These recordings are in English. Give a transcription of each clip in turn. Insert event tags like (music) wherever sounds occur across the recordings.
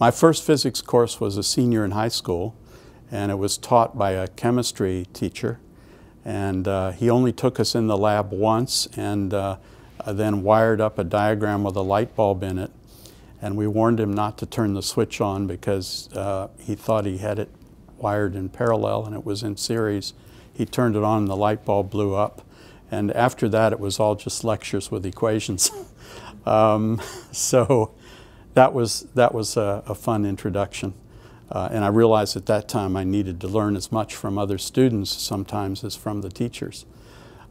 My first physics course was a senior in high school, and it was taught by a chemistry teacher. And uh, he only took us in the lab once and uh, then wired up a diagram with a light bulb in it. And we warned him not to turn the switch on because uh, he thought he had it wired in parallel and it was in series. He turned it on and the light bulb blew up. And after that, it was all just lectures with equations. (laughs) um, (laughs) so that was, that was a, a fun introduction. Uh, and I realized at that time I needed to learn as much from other students sometimes as from the teachers.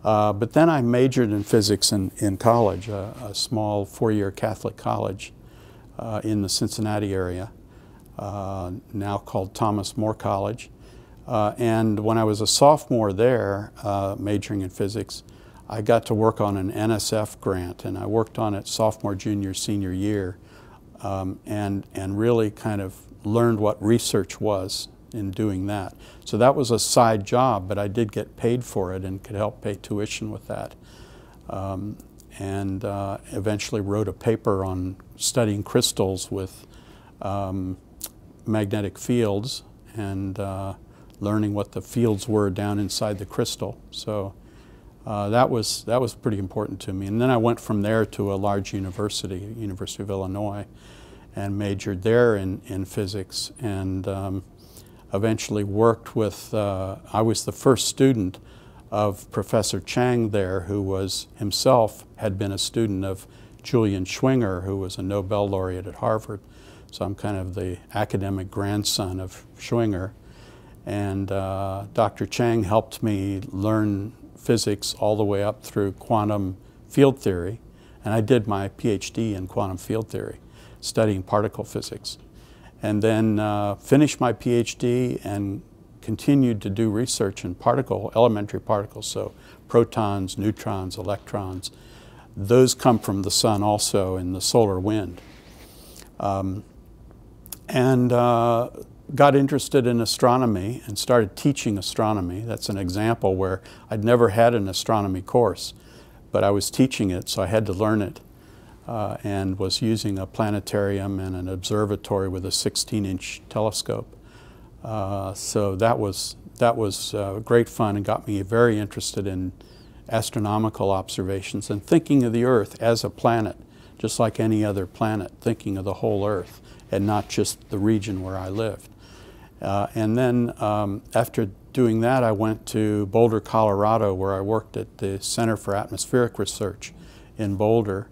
Uh, but then I majored in physics in, in college, a, a small four-year Catholic college uh, in the Cincinnati area, uh, now called Thomas More College. Uh, and when I was a sophomore there, uh, majoring in physics, I got to work on an NSF grant, and I worked on it sophomore, junior, senior year um, and, and really kind of learned what research was in doing that. So that was a side job, but I did get paid for it and could help pay tuition with that. Um, and uh, eventually wrote a paper on studying crystals with um, magnetic fields and uh, learning what the fields were down inside the crystal. So uh, that was that was pretty important to me. And then I went from there to a large university, University of Illinois, and majored there in, in physics and um, eventually worked with, uh, I was the first student of Professor Chang there who was himself had been a student of Julian Schwinger who was a Nobel laureate at Harvard. So I'm kind of the academic grandson of Schwinger. And uh, Dr. Chang helped me learn physics all the way up through quantum field theory. And I did my PhD in quantum field theory studying particle physics. And then uh, finished my PhD and continued to do research in particle, elementary particles, so protons, neutrons, electrons. Those come from the sun also in the solar wind. Um, and uh, got interested in astronomy and started teaching astronomy. That's an example where I'd never had an astronomy course, but I was teaching it, so I had to learn it uh, and was using a planetarium and an observatory with a 16-inch telescope. Uh, so that was that was uh, great fun and got me very interested in astronomical observations and thinking of the Earth as a planet, just like any other planet, thinking of the whole Earth and not just the region where I lived. Uh, and then um, after doing that, I went to Boulder, Colorado, where I worked at the Center for Atmospheric Research in Boulder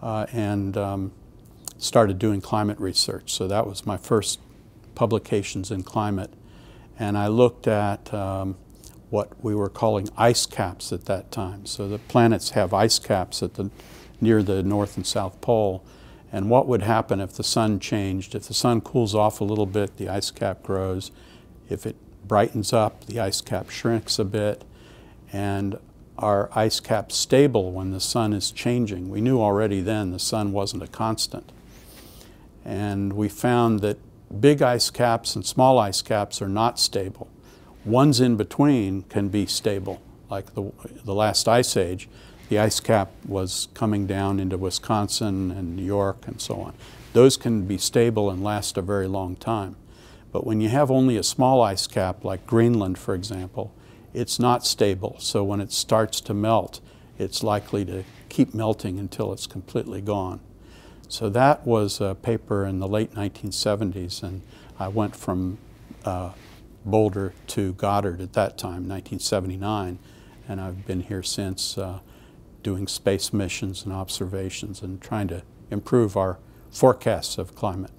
uh, and um, started doing climate research. So that was my first publications in climate. And I looked at um, what we were calling ice caps at that time. So the planets have ice caps at the, near the North and South Pole. And what would happen if the sun changed? If the sun cools off a little bit, the ice cap grows. If it brightens up, the ice cap shrinks a bit. And are ice caps stable when the sun is changing? We knew already then the sun wasn't a constant. And we found that big ice caps and small ice caps are not stable. Ones in between can be stable, like the, the last ice age. The ice cap was coming down into Wisconsin and New York and so on. Those can be stable and last a very long time. But when you have only a small ice cap, like Greenland, for example, it's not stable. So when it starts to melt, it's likely to keep melting until it's completely gone. So that was a paper in the late 1970s, and I went from uh, Boulder to Goddard at that time, 1979, and I've been here since uh, doing space missions and observations and trying to improve our forecasts of climate.